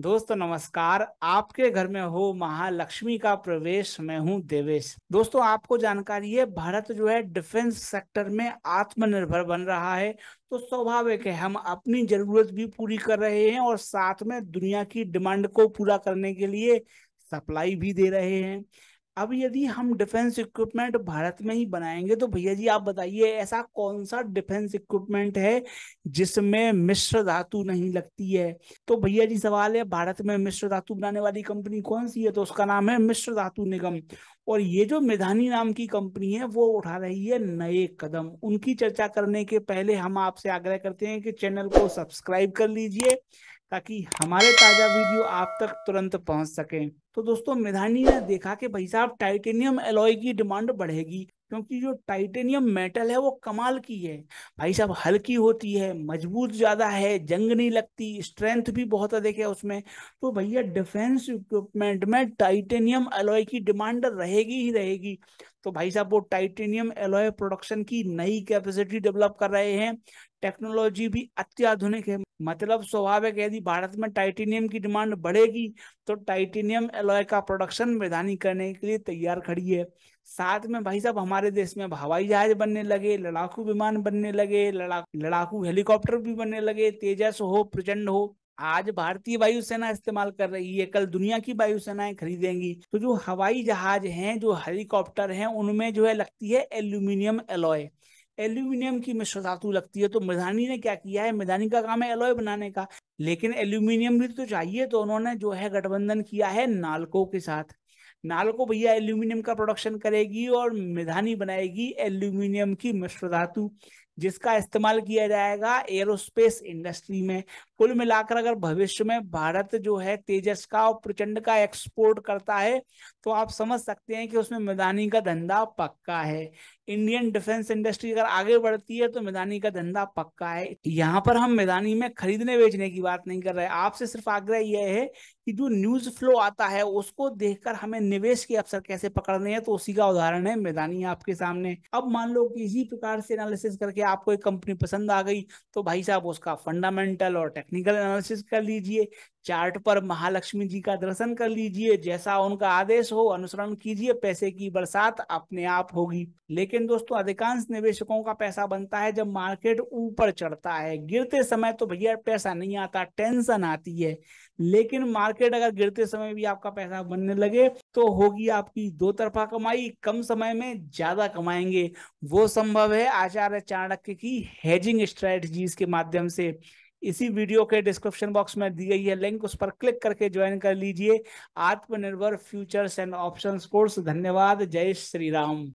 दोस्तों, नमस्कार। आपके घर में हो महालक्ष्मी का प्रवेश, मैं हूँ देवेश। दोस्तों, आपको जानकारी है, भारत जो है डिफेंस सेक्टर में आत्मनिर्भर बन रहा है। तो स्वाभाविक है, हम अपनी ज़रूरत भी पूरी कर रहे हैं और साथ में दुनिया की डिमांड को पूरा करने के लिए सप्लाई भी दे रहे हैं। अब यदि हम डिफेंस इक्विपमेंट भारत में ही बनाएँगे तो भैया जी आप बताइए, ऐसा कौन सा डिफेंस इक्विपमेंट है जिसमें मिश्र धातु नहीं लगती है? तो भैया जी सवाल है, भारत में मिश्र धातु बनाने वाली कंपनी कौन सी है? तो उसका नाम है मिश्र धातु निगम। और ये जो मेधानी नाम की कंपनी है, वो उठा रही है नए कदम। उनकी चर्चा करने के पहले हम आपसे आग्रह करते हैं कि चैनल को सब्सक्राइब कर लीजिए। ताकि हमारे ताज़ा वीडियो आप तक तुरंत पहुँच सके। तो दोस्तों, मेधानी ने देखा कि भाई साहब, टाइटेनियम एलॉय की डिमांड बढ़ेगी क्योंकि जो टाइटेनियम मेटल है वो कमाल की है। भाई साहब, हल्की होती है, मज़बूत ज़्यादा है, जंग नहीं लगती, स्ट्रेंथ भी बहुत अधिक है उसमें। तो भैया, डिफेंस इक्विपमेंट में टाइटेनियम एलॉय की डिमांड रहेगी ही रहेगी। तो भाई साहब, वो टाइटेनियम एलॉय प्रोडक्शन की नई कैपेसिटी डेवलप कर रहे हैं। टेक्नोलॉजी भी अत्याधुनिक है। मतलब स्वाभाविक यदि भारत में टाइटेनियम की डिमांड बढ़ेगी तो टाइटेनियम एलॉय का प्रोडक्शन मैदानी करने के लिए तैयार खड़ी है। साथ में भाई साहब, हमारे देश में हवाई जहाज़ बनने लगे, लड़ाकू विमान बनने लगे लड़ाकू हेलीकॉप्टर भी बनने लगे, तेजस हो, प्रचंड हो। आज भारतीय वायुसेना इस्तेमाल कर रही है, कल दुनिया की वायुसेनाएँ खरीदेंगी। तो जो हवाई जहाज़ हैं, जो हेलीकॉप्टर हैं, उनमें जो है लगती है एल्यूमिनियम एलॉय। एल्यूमिनियम की मिश्र धातु लगती है तो मैदानी ने क्या किया है? मैदानी का काम है एलोय बनाने का। लेकिन एल्यूमिनियम भी तो चाहिए तो उन्होंने जो है गठबंधन किया है नालको के साथ। नालको भैया एल्यूमिनियम का प्रोडक्शन करेगी और मैदानी बनाएगी एल्यूमिनियम की मिश्र धातु जिसका इस्तेमाल किया जाएगा एरोस्पेस इंडस्ट्री में। कुल मिलाकर अगर भविष्य में भारत जो है तेजस का और प्रचंड का एक्सपोर्ट करता है तो आप समझ सकते हैं कि उसमें मैदानी का धंधा पक्का है। इंडियन डिफेंस इंडस्ट्री अगर आगे बढ़ती है तो मैदानी का धंधा पक्का है। यहाँ पर हम मैदानी में खरीदने बेचने की बात नहीं कर रहे आपसे सिर्फ़ आग्रह यह है कि जो न्यूज़ फ्लो आता है, उसको देखकर हमें निवेश के अवसर कैसे पकड़ने हैं तो उसी का उदाहरण है मैदानी आपके सामने। अब मान लो कि इसी प्रकार से एनालिसिस करके आपको एक कंपनी पसंद आ गई तो भाई साहब उसका फंडामेंटल और टेक्निकल एनालिसिस कर लीजिए, चार्ट पर महालक्ष्मी जी का दर्शन कर लीजिए, जैसा उनका आदेश हो अनुसरण कीजिए, पैसे की बरसात अपने आप होगी। लेकिन दोस्तों, अधिकांश निवेशकों का पैसा बनता है जब मार्केट ऊपर चढ़ता है। गिरते समय तो भैया पैसा नहीं आता, टेंशन आती है। लेकिन मार्केट अगर गिरते समय भी आपका पैसा बनने लगे तो होगी आपकी दो तरफा कमाई, कम समय में ज़्यादा कमाएँगे। वो संभव है, आचार्य चाणक्य की हेजिंग स्ट्रेटजीज के माध्यम से, इसी वीडियो के डिस्क्रिप्शन बॉक्स में दी गई है लिंक उस पर क्लिक करके ज्वाइन कर लीजिए। आत्मनिर्भर फ्यूचर्स एंड ऑप्शंस कोर्स धन्यवाद, जय श्री राम।